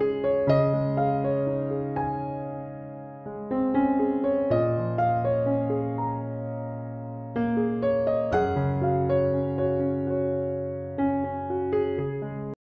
you